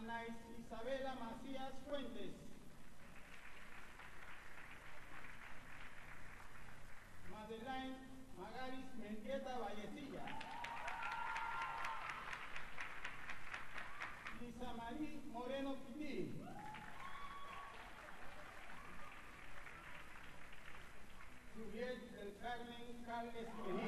Ana Isabela Macías Fuentes. Madeleine Magaris Mendieta Vallecilla. Lisa Marie Moreno. Gracias.